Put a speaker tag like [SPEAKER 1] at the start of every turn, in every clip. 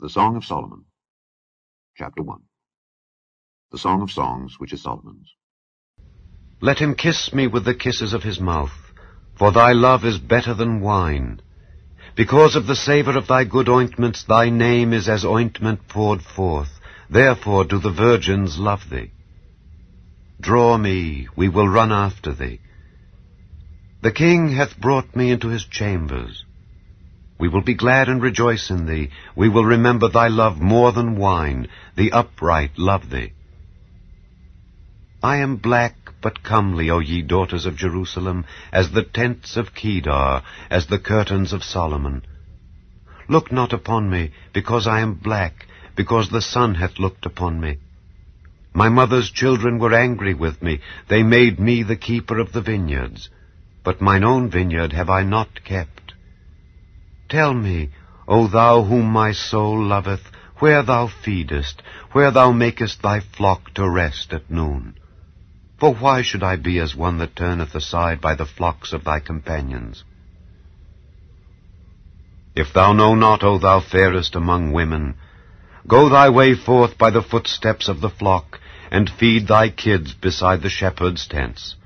[SPEAKER 1] The Song of Solomon Chapter 1 The Song of Songs, which is Solomon's.
[SPEAKER 2] Let him kiss me with the kisses of his mouth, for thy love is better than wine. Because of the savour of thy good ointments, thy name is as ointment poured forth. Therefore do the virgins love thee. Draw me, we will run after thee. The king hath brought me into his chambers. We will be glad and rejoice in thee. We will remember thy love more than wine. The upright love thee. I am black but comely, O ye daughters of Jerusalem, as the tents of Kedar, as the curtains of Solomon. Look not upon me, because I am black, because the sun hath looked upon me. My mother's children were angry with me. They made me the keeper of the vineyards. But mine own vineyard have I not kept. Tell me, O thou whom my soul loveth, where thou feedest, where thou makest thy flock to rest at noon. For why should I be as one that turneth aside by the flocks of thy companions? If thou know not, O thou fairest among women, go thy way forth by the footsteps of the flock, and feed thy kids beside the shepherds' tents.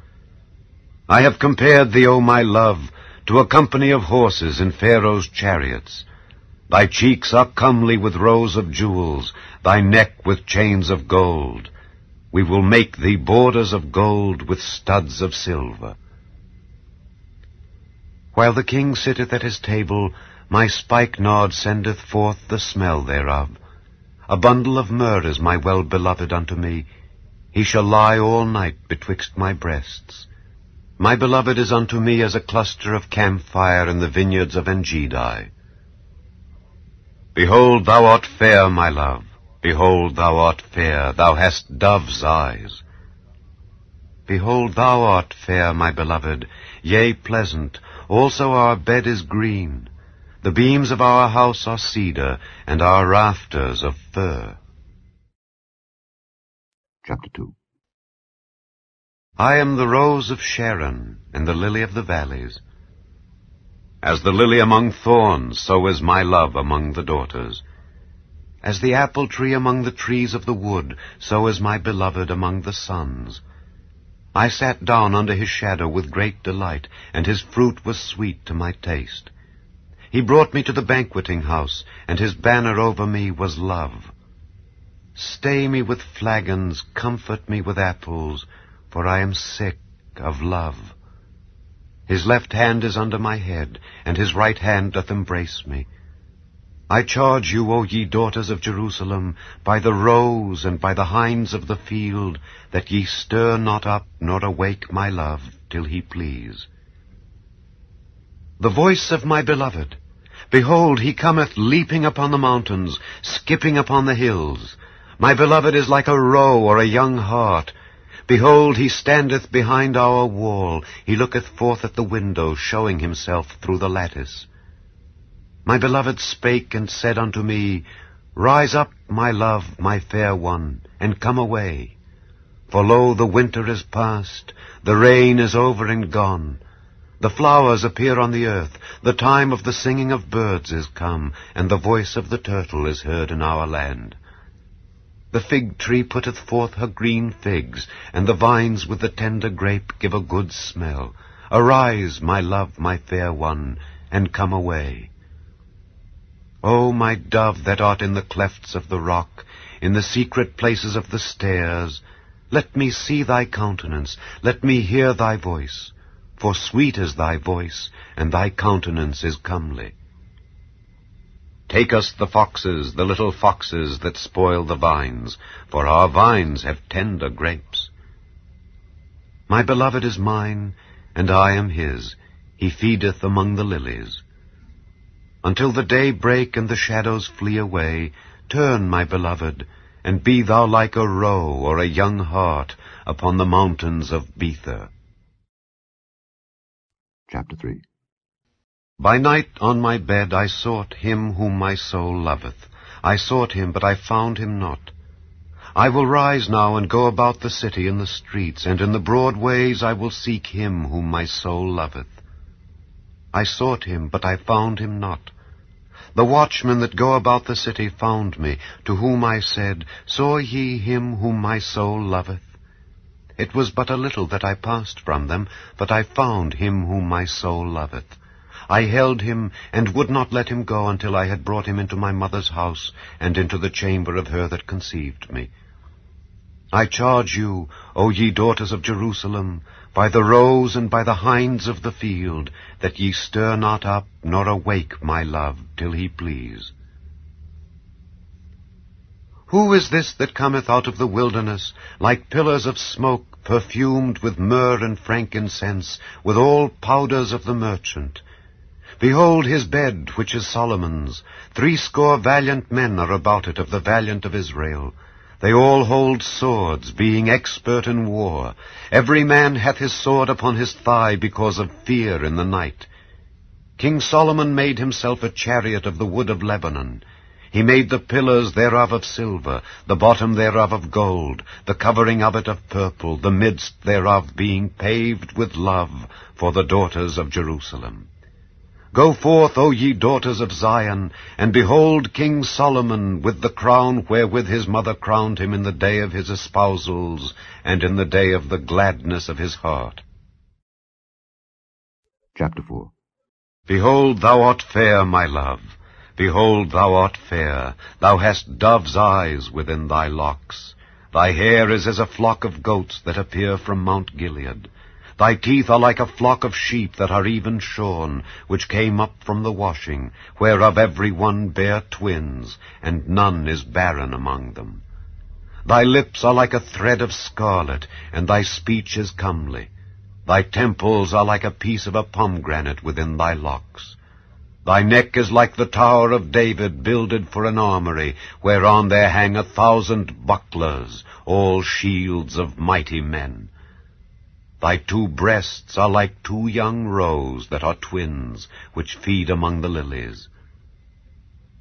[SPEAKER 2] I have compared thee, O my love, to a company of horses in Pharaoh's chariots. Thy cheeks are comely with rows of jewels, thy neck with chains of gold. We will make thee borders of gold with studs of silver. While the king sitteth at his table, my spikenard sendeth forth the smell thereof. A bundle of myrrh is my well-beloved unto me. He shall lie all night betwixt my breasts. My beloved is unto me as a cluster of camphire in the vineyards of Engedi. Behold, thou art fair, my love. Behold, thou art fair. Thou hast dove's eyes. Behold, thou art fair, my beloved, yea, pleasant. Also our bed is green. The beams of our house are cedar, and our rafters of fir.
[SPEAKER 1] Chapter 2
[SPEAKER 2] I am the rose of Sharon, and the lily of the valleys. As the lily among thorns, so is my love among the daughters. As the apple tree among the trees of the wood, so is my beloved among the sons. I sat down under his shadow with great delight, and his fruit was sweet to my taste. He brought me to the banqueting house, and his banner over me was love. Stay me with flagons, comfort me with apples, for I am sick of love. His left hand is under my head, and his right hand doth embrace me. I charge you, O ye daughters of Jerusalem, by the roes and by the hinds of the field, that ye stir not up nor awake my love till he please. The voice of my beloved, behold, he cometh leaping upon the mountains, skipping upon the hills. My beloved is like a roe or a young hart, Behold, he standeth behind our wall. He looketh forth at the window, showing himself through the lattice. My beloved spake and said unto me, Rise up, my love, my fair one, and come away. For lo, the winter is past, the rain is over and gone. The flowers appear on the earth, the time of the singing of birds is come, and the voice of the turtle is heard in our land. The fig tree putteth forth her green figs, and the vines with the tender grape give a good smell. Arise, my love, my fair one, and come away. O my dove that art in the clefts of the rock, in the secret places of the stairs, let me see thy countenance, let me hear thy voice, for sweet is thy voice, and thy countenance is comely. Take us the foxes, the little foxes that spoil the vines, for our vines have tender grapes. My beloved is mine, and I am his. He feedeth among the lilies. Until the day break and the shadows flee away, turn, my beloved, and be thou like a roe or a young hart upon the mountains of Bether.
[SPEAKER 1] Chapter 3
[SPEAKER 2] by night on my bed I sought him whom my soul loveth. I sought him, but I found him not. I will rise now and go about the city in the streets, and in the broad ways I will seek him whom my soul loveth. I sought him, but I found him not. The watchmen that go about the city found me, to whom I said, Saw ye him whom my soul loveth? It was but a little that I passed from them, but I found him whom my soul loveth. I held him, and would not let him go until I had brought him into my mother's house, and into the chamber of her that conceived me. I charge you, O ye daughters of Jerusalem, by the roes and by the hinds of the field, that ye stir not up, nor awake my love, till he please. Who is this that cometh out of the wilderness, like pillars of smoke, perfumed with myrrh and frankincense, with all powders of the merchant? Behold his bed, which is Solomon's. Threescore valiant men are about it of the valiant of Israel. They all hold swords, being expert in war. Every man hath his sword upon his thigh because of fear in the night. King Solomon made himself a chariot of the wood of Lebanon. He made the pillars thereof of silver, the bottom thereof of gold, the covering of it of purple, the midst thereof being paved with love for the daughters of Jerusalem. Go forth, O ye daughters of Zion, and behold King Solomon with the crown wherewith his mother crowned him in the day of his espousals, and in the day of the gladness of his heart.
[SPEAKER 1] Chapter 4
[SPEAKER 2] Behold, thou art fair, my love. Behold, thou art fair. Thou hast dove's eyes within thy locks. Thy hair is as a flock of goats that appear from Mount Gilead. Thy teeth are like a flock of sheep that are even shorn, which came up from the washing, whereof every one bare twins, and none is barren among them. Thy lips are like a thread of scarlet, and thy speech is comely. Thy temples are like a piece of a pomegranate within thy locks. Thy neck is like the tower of David builded for an armory, whereon there hang a thousand bucklers, all shields of mighty men. Thy two breasts are like two young roes that are twins, which feed among the lilies.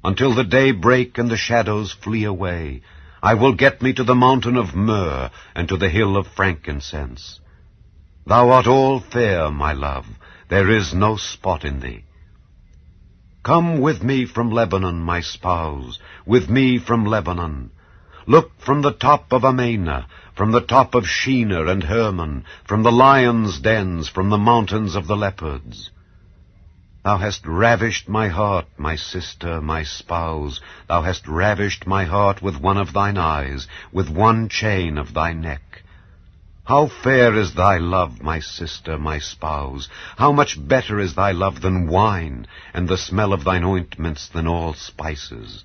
[SPEAKER 2] Until the day break and the shadows flee away, I will get me to the mountain of myrrh and to the hill of frankincense. Thou art all fair, my love, there is no spot in thee. Come with me from Lebanon, my spouse, with me from Lebanon. Look from the top of Amana, from the top of Shenir and Hermon, from the lions' dens, from the mountains of the leopards. Thou hast ravished my heart, my sister, my spouse. Thou hast ravished my heart with one of thine eyes, with one chain of thy neck. How fair is thy love, my sister, my spouse! How much better is thy love than wine, and the smell of thine ointments than all spices!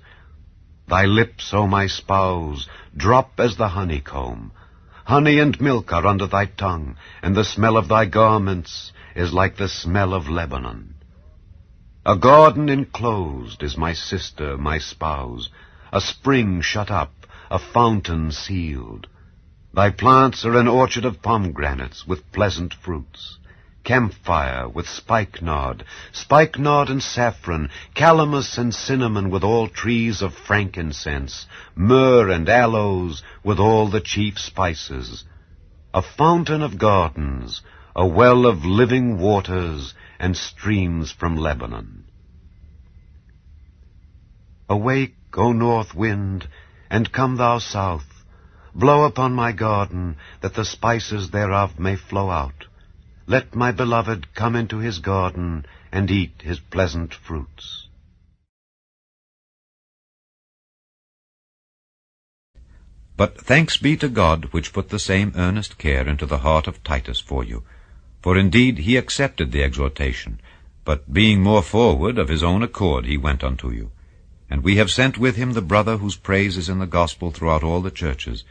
[SPEAKER 2] Thy lips, O my spouse, drop as the honeycomb. Honey and milk are under thy tongue, and the smell of thy garments is like the smell of Lebanon. A garden enclosed is my sister, my spouse, a spring shut up, a fountain sealed. Thy plants are an orchard of pomegranates with pleasant fruits camphire with spikenard, spikenard and saffron, calamus and cinnamon with all trees of frankincense, myrrh and aloes with all the chief spices, a fountain of gardens, a well of living waters, and streams from Lebanon. Awake, O north wind, and come thou south, blow upon my garden, that the spices thereof may flow out. Let my beloved come into his garden and eat his pleasant fruits.
[SPEAKER 3] But thanks be to God, which put the same earnest care into the heart of Titus for you. For indeed he accepted the exhortation, but being more forward, of his own accord he went unto you. And we have sent with him the brother whose praise is in the gospel throughout all the churches,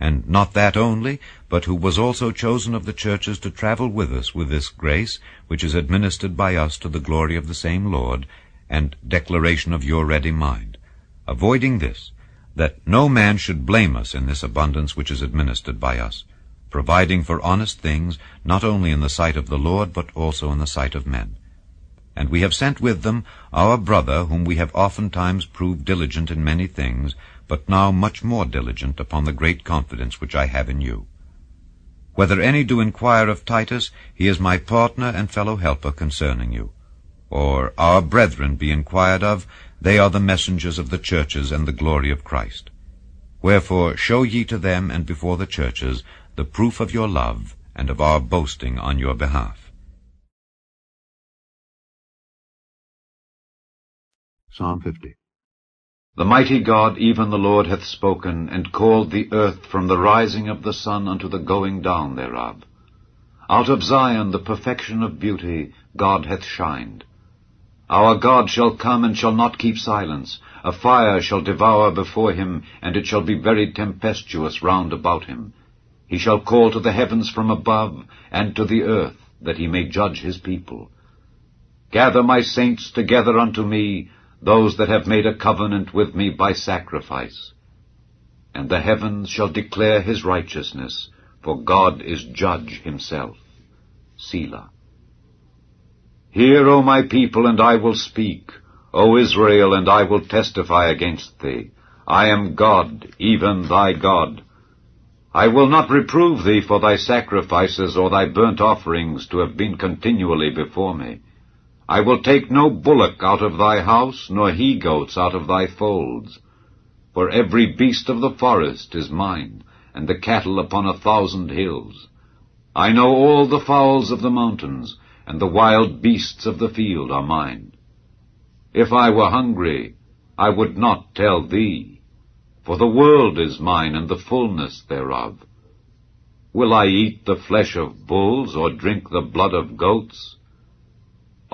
[SPEAKER 3] and not that only, but who was also chosen of the churches to travel with us with this grace, which is administered by us to the glory of the same Lord, and declaration of your ready mind, avoiding this, that no man should blame us in this abundance which is administered by us, providing for honest things, not only in the sight of the Lord, but also in the sight of men. And we have sent with them our brother, whom we have oftentimes proved diligent in many things, but now much more diligent upon the great confidence which I have in you. Whether any do inquire of Titus, he is my partner and fellow helper concerning you. or our brethren be inquired of, they are the messengers of the churches and the glory of Christ. Wherefore show ye to them and before the churches the proof of your love and of our boasting on your behalf.
[SPEAKER 1] Psalm 50
[SPEAKER 2] The mighty God, even the Lord, hath spoken, and called the earth from the rising of the sun unto the going down thereof. Out of Zion the perfection of beauty God hath shined. Our God shall come and shall not keep silence. A fire shall devour before him, and it shall be very tempestuous round about him. He shall call to the heavens from above, and to the earth, that he may judge his people. Gather my saints together unto me, those that have made a covenant with me by sacrifice. And the heavens shall declare his righteousness, for God is judge himself. Selah. Hear, O my people, and I will speak. O Israel, and I will testify against thee. I am God, even thy God. I will not reprove thee for thy sacrifices or thy burnt offerings to have been continually before me. I will take no bullock out of thy house, nor he-goats out of thy folds. For every beast of the forest is mine, and the cattle upon a thousand hills. I know all the fowls of the mountains, and the wild beasts of the field are mine. If I were hungry, I would not tell thee, for the world is mine, and the fullness thereof. Will I eat the flesh of bulls, or drink the blood of goats?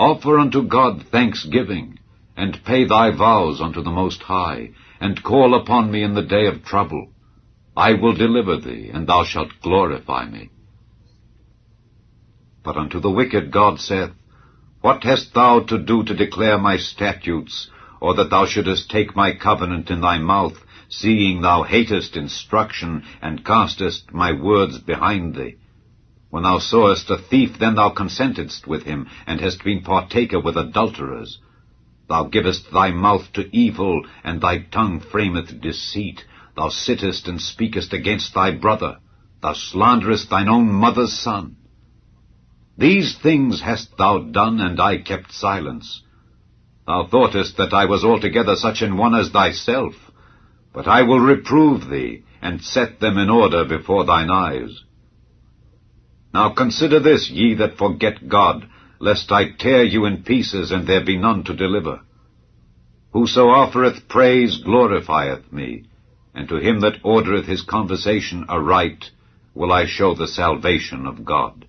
[SPEAKER 2] Offer unto God thanksgiving, and pay thy vows unto the Most High, and call upon me in the day of trouble. I will deliver thee, and thou shalt glorify me. But unto the wicked God saith, What hast thou to do to declare my statutes, or that thou shouldest take my covenant in thy mouth, seeing thou hatest instruction, and castest my words behind thee? When thou sawest a thief, then thou consentedst with him, and hast been partaker with adulterers. Thou givest thy mouth to evil, and thy tongue frameth deceit. Thou sittest and speakest against thy brother. Thou slanderest thine own mother's son. These things hast thou done, and I kept silence. Thou thoughtest that I was altogether such an one as thyself. But I will reprove thee, and set them in order before thine eyes. Now consider this, ye that forget God, lest I tear you in pieces, and there be none to deliver. Whoso offereth praise glorifieth me, and to him that ordereth his conversation aright will I show the salvation of God.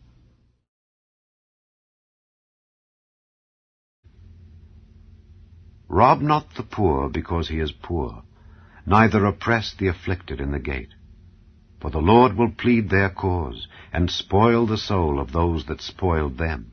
[SPEAKER 1] Rob not the poor because he is poor, neither oppress the afflicted in the gate. For the Lord will plead their cause, and spoil the soul of those that spoiled them.